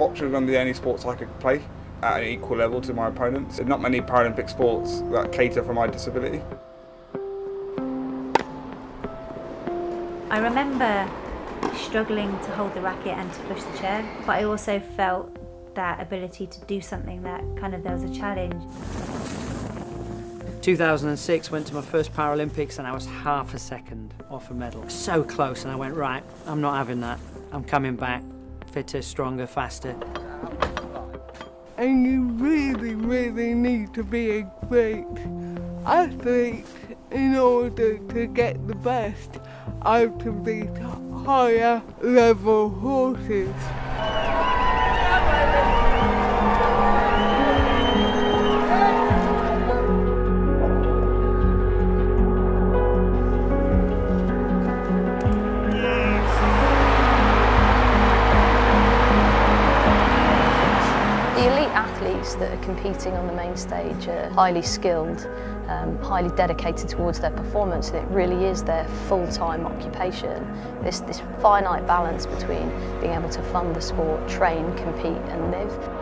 Boccia was one of the only sports I could play at an equal level to my opponents. There's not many Paralympic sports that cater for my disability. I remember struggling to hold the racket and to push the chair, but I also felt that ability to do something that kind of there was a challenge. 2006 went to my first Paralympics and I was half a second off a medal. So close and I went, right, I'm not having that. I'm coming back, fitter, stronger, faster. And you really, really need to be a great athlete in order to get the best out of these higher level horses. Athletes that are competing on the main stage are highly skilled, um, highly dedicated towards their performance, and it really is their full-time occupation. This, this finite balance between being able to fund the sport, train, compete and live.